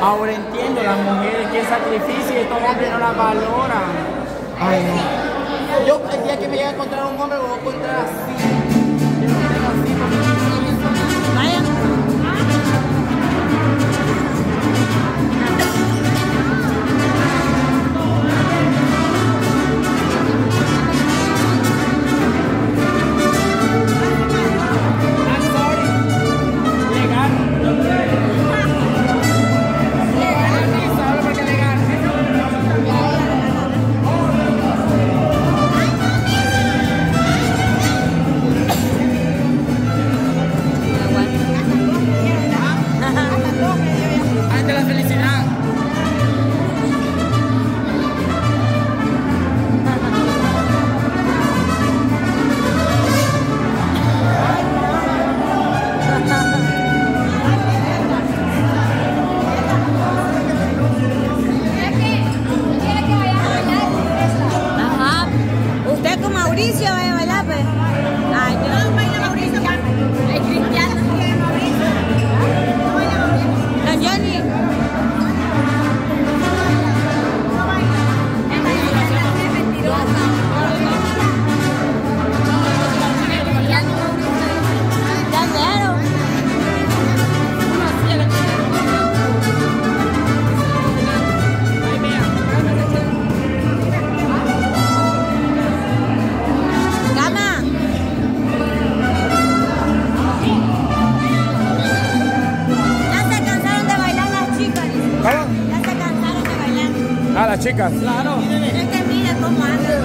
Ahora entiendo las mujeres que sacrificio estos hombres no las valoran. Ay. Yo el día que me llegue a encontrar un hombre, voy a encontrar. Chicas. Claro. Es que mira cómo andan.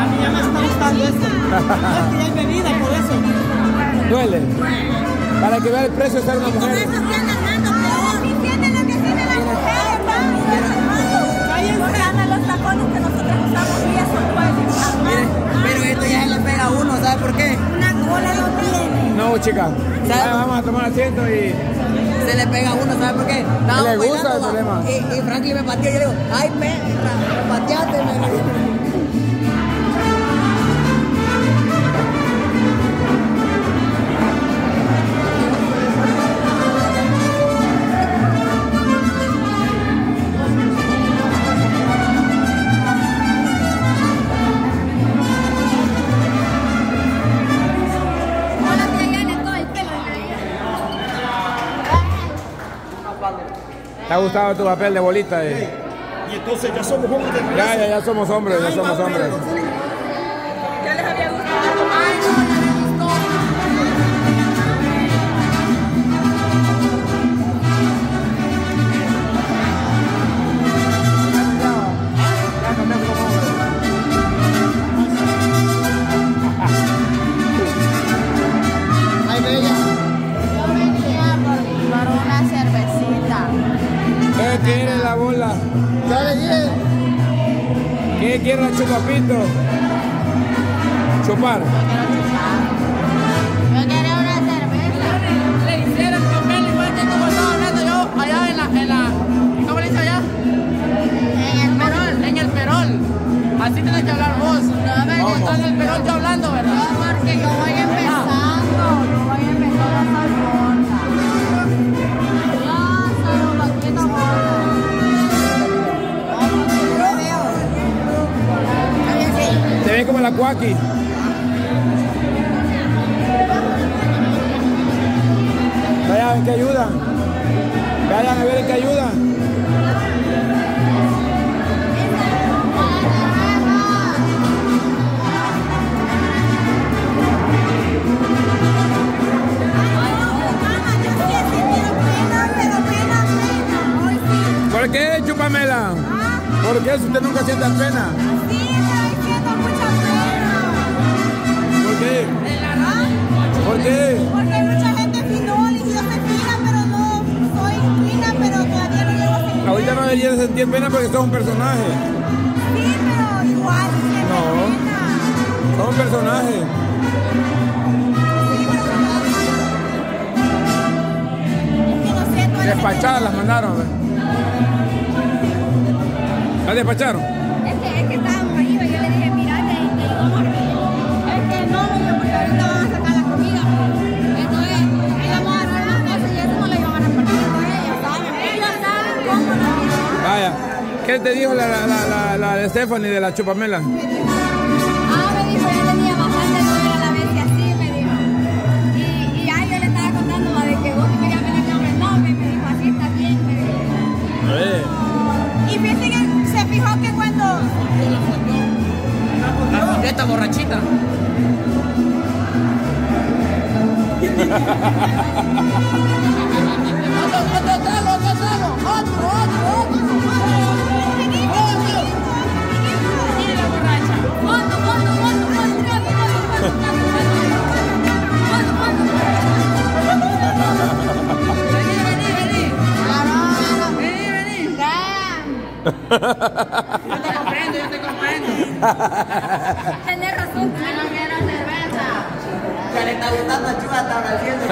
A mí ya me está gustando esto. No, es que ya hay bebida por eso. Duele. Para que vea el precio de ser una mujer. eso se andan dando peor. ¿Entienden lo que tienen las mujeres? Porque andan los tacones que nosotros usamos y eso Mire, pero esto ya se le pega a uno, ¿sabe por qué? Una cola no tiene. No, chicas. Vamos a tomar asiento y. Se le pega a uno, ¿sabe por qué? Estábamos Le gusta me gustado tu papel de bolita? eh? Y entonces ya somos hombres de Ya, ya, ya somos hombres, ya somos hombres. Chupapito? Chupar. Te sentir pena porque sos un personaje. Sí, pero igual No. Sos un personaje. Es Despachadas las mandaron. ¿ve? ¿La despacharon? ¿Qué te dijo la, la, la, la, la de Stephanie de la chupamela? Ah, me dijo, yo tenía bastante novia a la vez y así, me dijo. Y, y ahí yo le estaba contando la de que vos te querías venir nombre, no, me, me dijo, así está bien, me dijo. A ver. Y fíjate que se fijó que cuando... La esta borrachita. Otro, otro trago, otro trago. Otro, otro, otro. Yo te comprendo, yo te comprendo. Tenés razón, no quiero cerveza. Ya le está gustando a Chuba, está haciendo.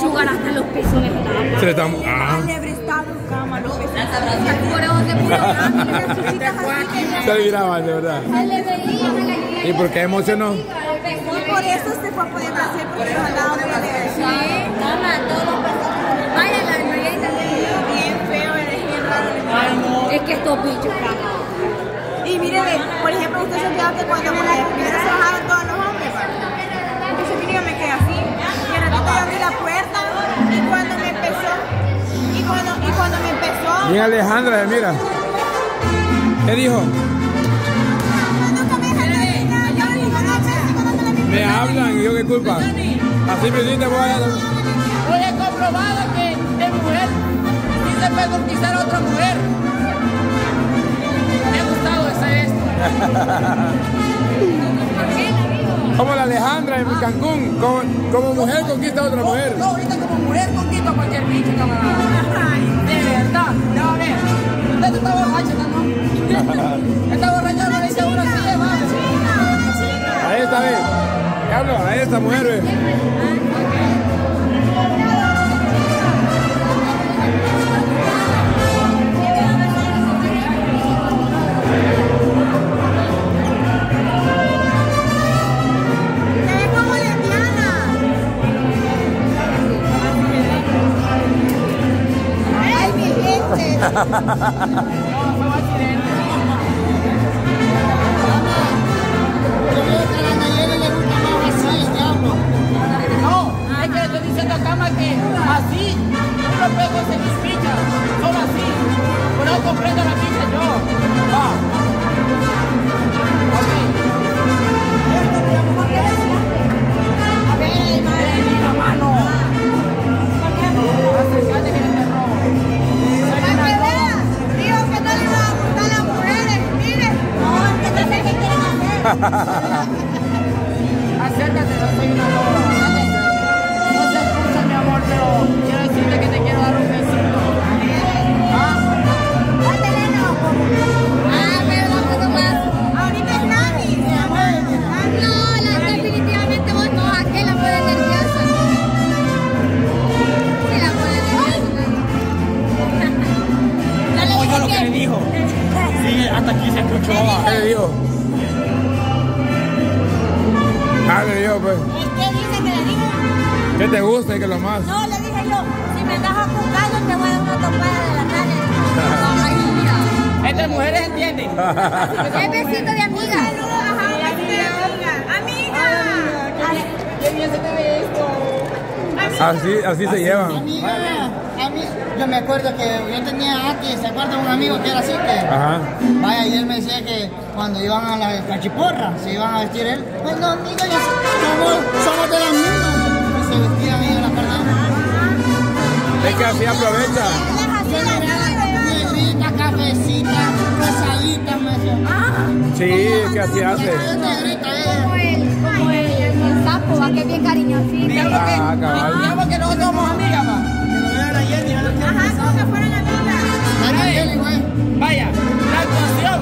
Chugar hasta los pezones. Se le está... Ah. Se le miraban, de verdad. ¿Y por qué emocionó? Por eso se fue a poder hacer, porque ojalá no le Sí, toma, todo pasó. Vaya, la de Margarita bien feo, eres bien raro. Es que estos bichos. Y mire, por ejemplo, usted se fijó que cuando primero se bajaban todos los hombres, entonces mire, yo me quedé así, y ratito yo abrí la puerta, y cuando me empezó, y cuando, y cuando me empezó, Bien Alejandra, mira. ¿Qué dijo? Me hablan y yo qué culpa. Así me dice, voy a... Hoy he comprobado que de mujer sí se puede conquistar a otra mujer. Me ha gustado ese esto. Como la Alejandra en Cancún, como, como mujer conquista a otra mujer. No, ahorita como mujer conquista a cualquier bicho, camarada. De verdad, ya va a ver. Usted está borracha, ¿no? Esta borracha no dice. Ahí está, ve. Ahí está mujer, ves como lesbiana. Es besito de amiga. Ajá, amiga. Amiga. Qué bien se te ve esto. Así, así se llevan. Amiga, a mí, yo me acuerdo que yo tenía antes, ¿se acuerdan un amigo que era así que? Ajá. Vaya, y él me decía que cuando iban a la cachiporra, se iban a vestir él. Pues no, amiga, yo somos, somos de las mismas. Y se vestían ahí en la carnada. Es que así aprovecha. Negrita, cafecita, rosadita, me decía. Sí, es que así hace. Como el, como el, el sapo, va que es bien cariñosito. Digamos que, Ah, cabal. digamos que nosotros somos amigas, va. Ajá, como que fueran amigas. La Nayeli, güey. Vaya, la actuación.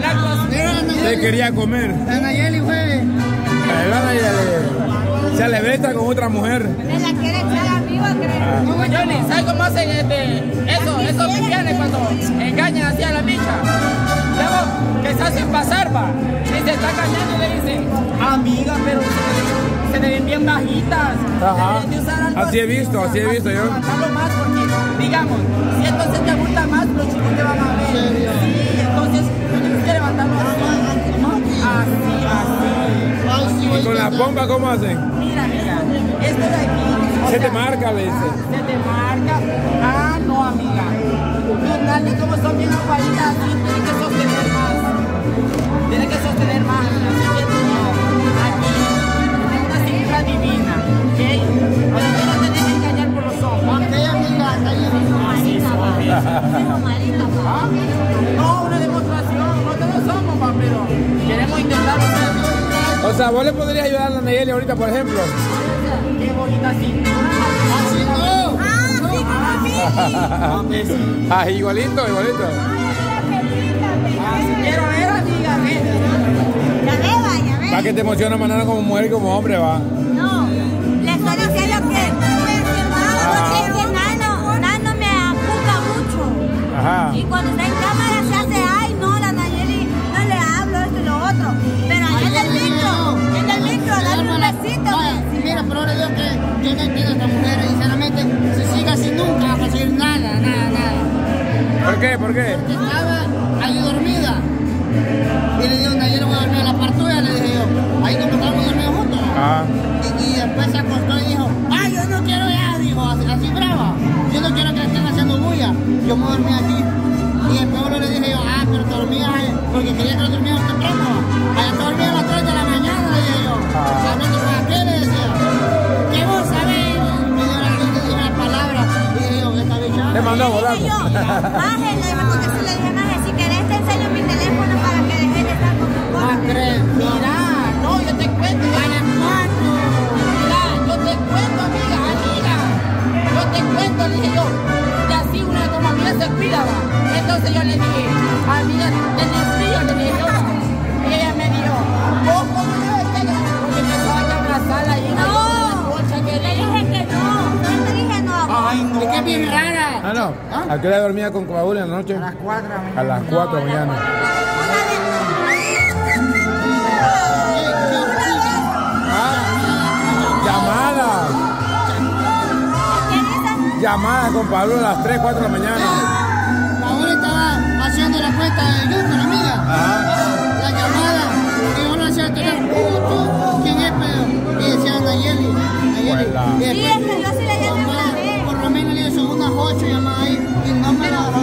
La actuación. Mira la Se Nayeli. quería comer. La Nayeli, güey. La- le- Se le besa con otra mujer. Se la quiere echar a viva, creo. Johnny, ¿sabes cómo hacen este, eso, esos pipianes cuando engañan así a la bicha? les hacen pasar, va. Y se está cañando y le dice, amiga, pero se, se le ven bien bajitas. Ajá. De usar algo Así he visto, así he visto yo. Levantarlo más porque, digamos, si entonces te gusta más, los chicos te van a ver. Sí, entonces tú tienes que levantarlo así. Así, así. Ay, sí, ¿Y con la pompa cómo hacen? Mira, mira, esto de aquí. Se te marca, le dice. Se te marca. Ah, no, amiga. Tus nalgas como son bien aguaditas, así tienes que sostener más. Tienes que sostener más. Así que no. Aquí es una cintura divina. ¿Ok? Pero tú no te dejes engañar por los ojos. Ok, amiga, está bien. ¿Ah? No, una demostración. No todos somos, pa, pero queremos intentarlo. O sea, vos le podrías ayudar a la Nayeli ahorita, por ejemplo. Qué bonita cintura. Ah, pues. Ah, igualito, igualito. Ah, si quiero ven. Ya ve, va, ya ve. Para que te emociona manera como mujer y como hombre, va. No, le estoy diciendo que. Y cuando está en cámara se hace, ay no, la Nayeli, no le hablo y lo otro. Pero pero ahora ¿Por qué? ¿Por qué? Porque estaba ahí dormida. Y le digo, ayer voy a dormir a la par tuya, le dije yo, ahí como estábamos dormidos juntos. Ajá. Y, y después se acostó y dijo, ay, yo no quiero ya, dijo, así, así brava. Yo no quiero que estén haciendo bulla. Yo me dormí aquí. Y después le dije yo, ah, pero te dormías porque quería que lo dormíamos temprano. Allá Te mandó a Le volar. dije yo, bájenle, porque si le dije, Maje, si querés te enseño mi teléfono para que dejes de estar con tu Ah, crees. Mira, no, yo te cuento. Mira, yo te cuento, amiga, amiga. Yo te cuento, le dije yo. Y así una como amiga se cuida, va. Entonces yo le dije, amiga, tenés frío, le dije yo. Y ella me dijo, vos cómo le ves que Porque empezaba a abrazarla y No, que le dije que no, no te dije no. Ay, no. Es que es bien rara. Ah, no. ¿A qué hora dormía con Paul en la noche? A las 4 de la mañana. A las 4 de la mañana. Ah, llamada. Llamada con Pablo a las 3, 4 de la mañana. Ahora estaba haciendo la cuenta de YouTube, la amiga. Ajá. La llamada. Y uno hacía el teléfono. "Uh, tú, ¿Quién es, pero? Y decía Nayeli. Nayeli. 8 llamadas ahí. Y no me la bajó.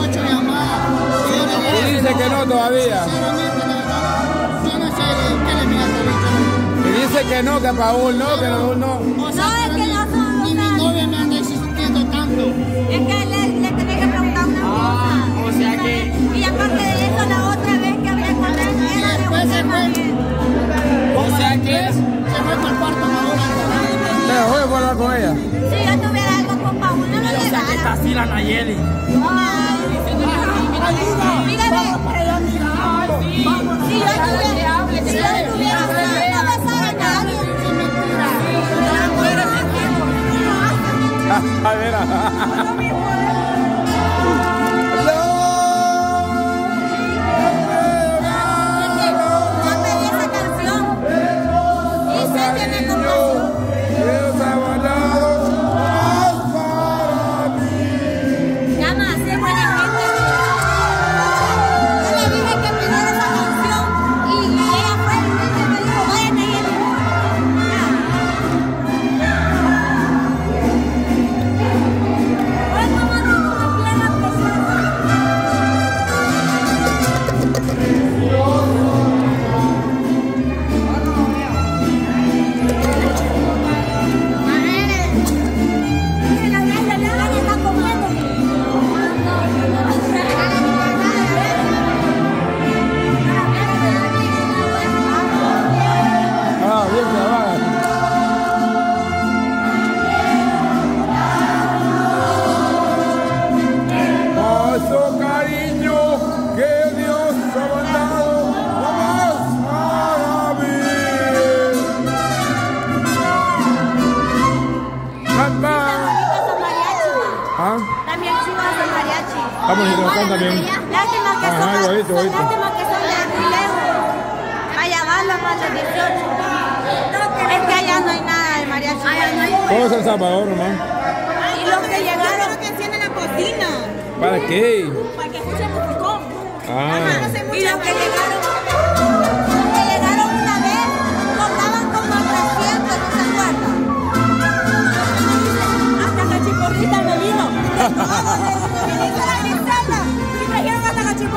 8 llamadas. Y yo le Y dije, dice que no todavía. sinceramente, la verdad, yo no sé qué le. Y dice que no, que Paul no, que Paul no. O sea, bien. Lástima que Ajá, son, bonito, bonito. lástima que son de lejos. Allá van los más de 18. Es que allá no hay nada de mariachi. Todo es El Salvador, nomás. Y los que llegaron, que enciendan la cocina. ¿Para qué? Para que escuchen musicón. Ah. y los que llegaron, los que llegaron una vez, cobraban como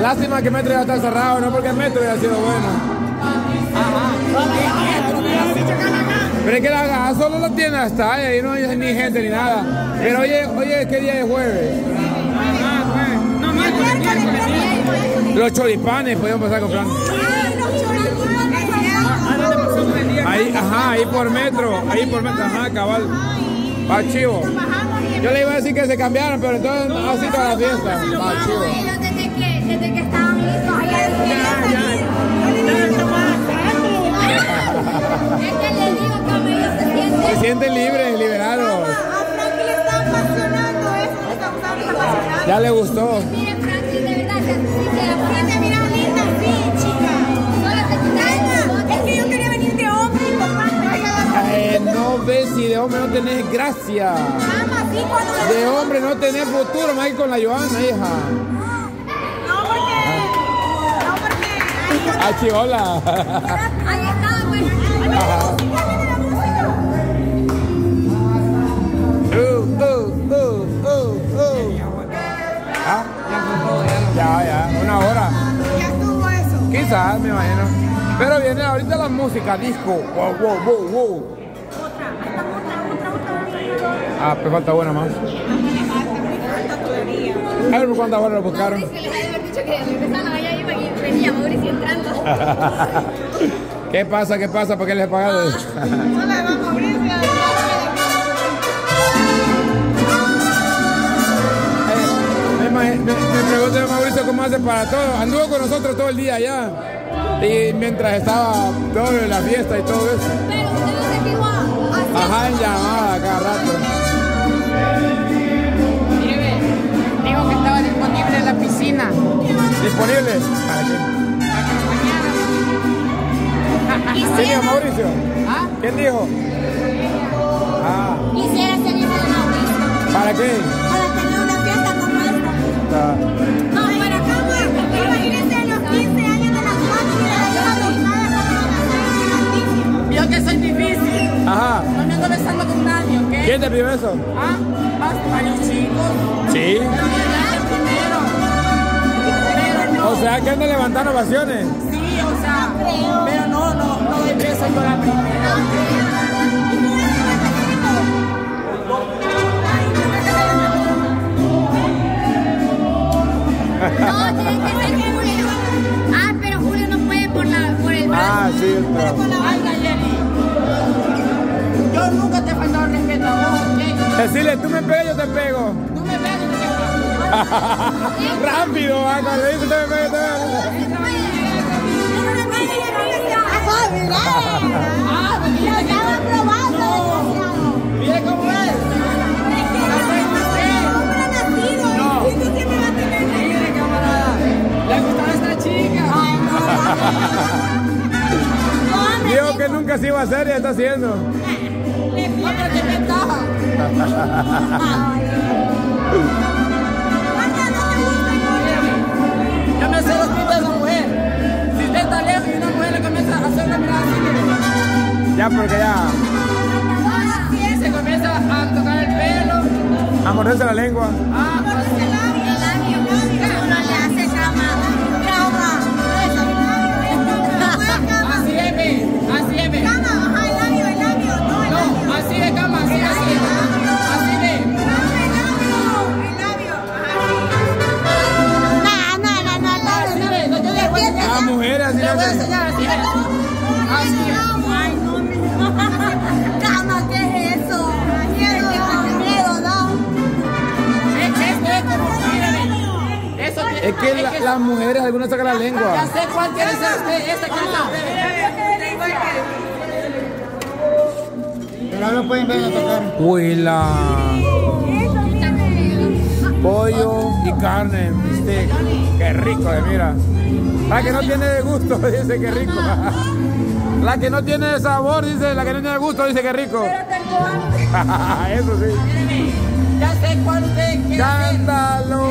Lástima que metro ya está cerrado, no porque el metro ya ha sido bueno. Pero es que la gas solo lo tiene hasta ahí, ahí no hay ni gente ni nada. Pero oye, oye, ¿qué día es jueves? Los choripanes podemos pasar comprando. Ahí, ajá, ahí por metro, ahí por metro, ajá, cabal. Va chivo. Yo le iba a decir que se cambiaran, pero entonces así toda la fiesta. Chivo. ellos desde que, desde que estaban listos allá Es que le digo que ellos se sienten Se sienten libres, liberados. Ya le gustó. Mire, Francis, de verdad, que sí se Eh, no ves si de hombre no tenés gracia. De hombre no tenés futuro, más con la Joana, hija. Ah, chivola. Ahí está, pues. Ah, ya, ya, una hora. Quizás, me imagino. Pero viene ahorita la música disco. Wow, wow, wow, wow. Ah, pues falta buena más. A ver horas lo buscaron. ¿Qué pasa? ¿Qué pasa? ¿Por qué les he pagado? Me, imag- me, pregunté a Mauricio cómo hace para todo. Anduvo con nosotros todo el día allá. Y mientras estaba todo en la fiesta y todo eso. Pero usted no se así. Ajá, en llamada cada rato. La piscina. ¿Disponible? ¿Para qué? ¿Quién dijo Mauricio? ¿Ah? ¿Quién dijo? Ah, Quisiera ser hijo de Mauricio. ¿para qué? Para tener una fiesta como esta. Ah, No, para acá, Imagínense los 15 años de la cuatro y la lleva grandísima. Vio que soy difícil. Ajá. No me ando besando con nadie, ¿ok? ¿Quién te pidió eso? ¿Ah? Varios chicos. Sí. O no. sea que anda levantando pasiones. Sí, o sea. Pero no, no, no empiezo yo la primera. No, tiene que ser Julio. Ah, pero Julio no puede por, la, por el brazo. Ah, sí. está. Ay, Nayeli. Yo nunca te he faltado el respeto a vos, ¿ok? Decirle, tú me pegas, yo te pego. Rápido, va, cuando dice te. Dijo que nunca se iba a hacer y está haciendo. algunas sacan la Ya lengua. sé cuál quiere ser usted. Esta usted. Pero no pueden ver a tocar. Huila. Pollo y carne, bistec. Qué rico, de mira. La que no tiene de gusto, dice que rico. La que no tiene de sabor, dice, la que no tiene de gusto, dice que rico. Eso sí. Ya sé cuál usted quiere. Cántalo.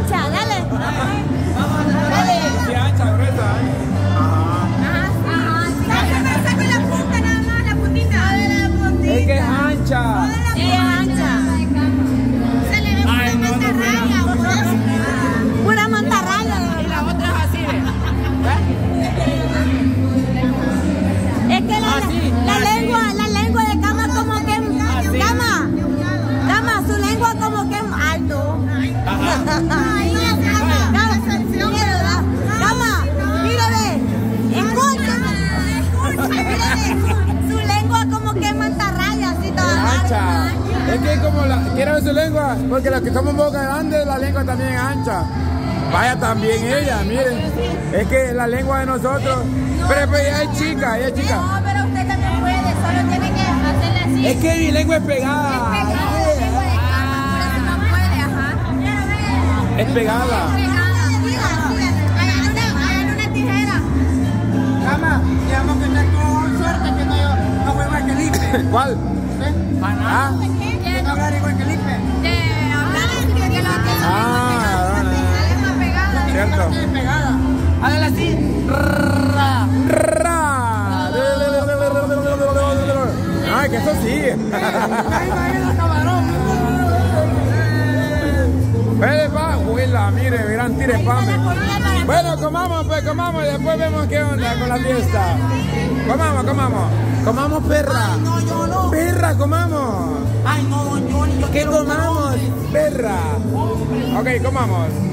que la lengua de nosotros. Pero pues ella es chica, ella es chica. No, pero usted también puede, solo tiene que hacerle así. Es que mi lengua es pegada. Es pegada. Cama, digamos que tengo suerte que no, no fue igual que Lipe. ¿Cuál? ¿Sí? Ah, Que no hablar igual que Lipe. ah, pegada. Hágala así. Ra. Ra. Ay, que eso sí. Vele, pa, huela, mire, verán, tire pame. Bueno, comamos, pues comamos y después vemos qué onda con la fiesta. Comamos, comamos. Comamos perra. No, yo no. Perra, comamos. Ay, no, don Johnny, yo ¿Qué comamos? Perra. Ok, comamos.